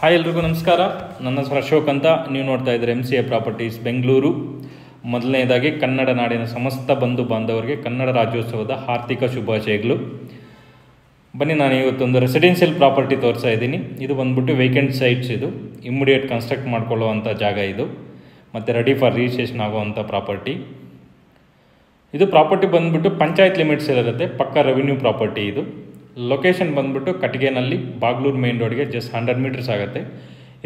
Hi ಎಲ್ರಿಗೂ ನಮಸ್ಕಾರ. ನನ್ನ ಹೆಸರು ಅಶೋಕ್ ಅಂತ. ನೀವು ನೋಡ್ತಾ ಇದ್ದೀರಿ M C A properties Bengaluru. ಮೊದಲನೇದಾಗಿ ಕನ್ನಡ ನಾಡಿನ ಸಮಸ್ತ ಬಂಧು ಬಾಂಧವರಿಗೆ ಕನ್ನಡ ರಾಜ್ಯೋತ್ಸವದ ಆರ್ಥಿಕ ಶುಭಾಶಯಗಳು. ಬನ್ನಿ, ನಾನು ಇವತ್ತೊಂದು ರೆಸಿಡೆನ್ಷಿಯಲ್ ಪ್ರಾಪರ್ಟಿ ತೋರಿಸ್ತಾ ಇದ್ದೀನಿ. ಇದು ಬಂದ್ಬಿಟ್ಟು ವೇಕೆಂಟ್ ಸೈಟ್ಸ್ ಇದು. ಇಮ್ಮಿಡಿಯೇಟ್ ಕನ್ಸ್ಟ್ರಕ್ಟ್ ಮಾಡ್ಕೊಳ್ಳುವಂಥ ಜಾಗ ಇದು. ಮತ್ತು ರೆಡಿ ಫಾರ್ ರಿಜಿಸ್ಟ್ರೇಷನ್ ಆಗುವಂಥ ಪ್ರಾಪರ್ಟಿ ಇದು ಪ್ರಾಪರ್ಟಿ ಬಂದ್ಬಿಟ್ಟು ಪಂಚಾಯತ್ ಲಿಮಿಟ್ಸ್ ಇರುತ್ತೆ ಪಕ್ಕ ರೆವಿನ್ಯೂ ಪ್ರಾಪರ್ಟಿ ಇದು. ಲೊಕೇಶನ್ ಬಂದ್ಬಿಟ್ಟು ಕಟ್ಗೆನಲ್ಲಿ ಬಾಗ್ಲೂರು ಮೇನ್ ರೋಡ್ಗೆ ಜಸ್ಟ್ ಹಂಡ್ರೆಡ್ ಮೀಟರ್ಸ್ ಆಗುತ್ತೆ.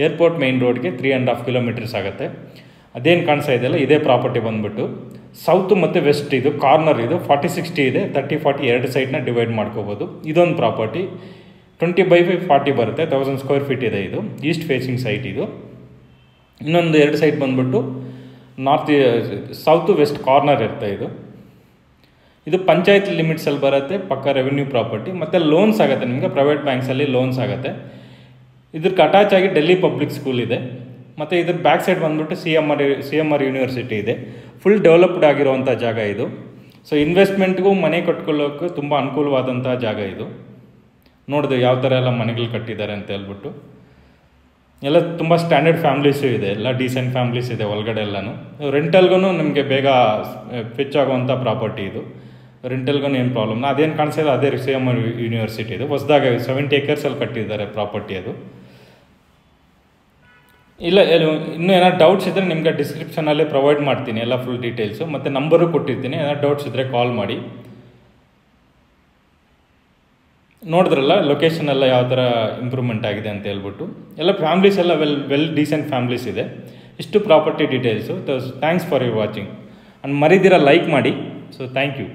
ಏರ್ಪೋರ್ಟ್ ಮೇನ್ ರೋಡ್ಗೆ ತ್ರೀ ಆ್ಯಂಡ್ ಹಾಫ್ ಕಿಲೋಮೀಟರ್ಸ್ ಆಗುತ್ತೆ. ಅದೇನು ಕಾಣಿಸ್ತಾ ಇದೆಯಲ್ಲ, ಇದೇ ಪ್ರಾಪರ್ಟಿ ಬಂದ್ಬಿಟ್ಟು. ಸೌತ್ ಮತ್ತು ವೆಸ್ಟ್ ಇದು ಕಾರ್ನರ್ ಇದು ಫಾರ್ಟಿ ಸಿಕ್ಸ್ಟಿ ಇದೆ ತರ್ಟಿ ಫಾರ್ಟಿ ಎರಡು ಸೈಡ್ನ ಡಿವೈಡ್ ಮಾಡ್ಕೋಬೋದು. ಇದೊಂದು property twenty by five forty ಬರುತ್ತೆ ತೌಸಂಡ್ ಸ್ಕ್ವೇರ್ ಫೀಟ್ ಇದೆ ಇದು ಈಸ್ಟ್ ಫೇಸಿಂಗ್ ಸೈಟ್ ಇದು. ಇನ್ನೊಂದು ಎರಡು ಸೈಡ್ ಬಂದ್ಬಿಟ್ಟು ನಾರ್ತ್ ಸೌತ್ ವೆಸ್ಟ್ ಕಾರ್ನರ್ ಇರುತ್ತೆ ಇದು. ಇದು ಪಂಚಾಯತ್ ಲಿಮಿಟ್ಸಲ್ಲಿ ಬರುತ್ತೆ, ಪಕ್ಕ ರೆವೆನ್ಯೂ ಪ್ರಾಪರ್ಟಿ ಮತ್ತು ಲೋನ್ಸ್ ಆಗುತ್ತೆ, ನಿಮಗೆ ಪ್ರೈವೇಟ್ ಬ್ಯಾಂಕ್ಸಲ್ಲಿ ಲೋನ್ಸ್ ಆಗುತ್ತೆ. ಇದಕ್ಕೆ ಅಟ್ಯಾಚ್ ಆಗಿ ಡೆಲ್ಲಿ ಪಬ್ಲಿಕ್ ಸ್ಕೂಲ್ ಇದೆ. ಮತ್ತು ಇದ್ರ ಬ್ಯಾಕ್ ಸೈಡ್ ಬಂದ್ಬಿಟ್ಟು C M R C M R university ಇದೆ. ಫುಲ್ ಡೆವಲಪ್ಡ್ ಆಗಿರುವಂಥ ಜಾಗ ಇದು. ಸೊ ಇನ್ವೆಸ್ಟ್ಮೆಂಟ್ಗೂ ಮನೆ ಕಟ್ಕೊಳ್ಳೋಕ್ಕೂ ತುಂಬ ಅನುಕೂಲವಾದಂಥ ಜಾಗ ಇದು. ನೋಡಿದೆ ಯಾವ ಥರ ಎಲ್ಲ ಮನೆಗಳು ಕಟ್ಟಿದ್ದಾರೆ ಅಂತ ಹೇಳ್ಬಿಟ್ಟು. ಎಲ್ಲ ತುಂಬ ಸ್ಟ್ಯಾಂಡರ್ಡ್ ಫ್ಯಾಮ್ಲೀಸು ಇದೆ, ಎಲ್ಲ ಡೀಸೆಂಟ್ ಫ್ಯಾಮ್ಲೀಸ್ ಇದೆ ಒಳಗಡೆ ಎಲ್ಲನೂ. ರೆಂಟಲ್ಗೂ ನಿಮಗೆ ಬೇಗ ಫಿಚ್ ಆಗುವಂಥ ಪ್ರಾಪರ್ಟಿ ಇದು. ರೆಂಟಲ್ಗೂ ಏನು ಪ್ರಾಬ್ಲಮ್ ಅದೇನು ಕಾಣಿಸಿಲ್ಲ, ಅದೇ ಸಿ ಎಂ ಯೂನಿವರ್ಸಿಟಿ ಇದು. ಹೊಸದಾಗಿ ಸೆವೆಂಟಿ ಏಕರ್ಸಲ್ಲಿ ಕಟ್ಟಿದ್ದಾರೆ ಪ್ರಾಪರ್ಟಿ ಅದು. ಇಲ್ಲ ಇನ್ನೂ ಏನಾದ್ರು ಡೌಟ್ಸ್ ಇದ್ದರೆ ನಿಮಗೆ ಡಿಸ್ಕ್ರಿಪ್ಷನಲ್ಲಿ ಪ್ರೊವೈಡ್ ಮಾಡ್ತೀನಿ, ಎಲ್ಲ ಫುಲ್ ಡೀಟೇಲ್ಸು ಮತ್ತು ನಂಬರು ಕೊಟ್ಟಿರ್ತೀನಿ, ಏನಾದ್ರು ಡೌಟ್ಸ್ ಇದ್ದರೆ ಕಾಲ್ ಮಾಡಿ. ನೋಡಿದ್ರಲ್ಲ ಲೊಕೇಶನ್ ಎಲ್ಲ ಯಾವ ಥರ ಇಂಪ್ರೂವ್ಮೆಂಟ್ ಆಗಿದೆ ಅಂತ ಹೇಳ್ಬಿಟ್ಟು. ಎಲ್ಲ ಫ್ಯಾಮ್ಲೀಸ್ ಎಲ್ಲ ವೆಲ್ ವೆಲ್ ಡೀಸೆಂಟ್ ಫ್ಯಾಮ್ಲೀಸ್ ಇದೆ. ಇಷ್ಟು property details thanks for your watching and ಮರಿದಿರ like ಮಾಡಿ. So thank you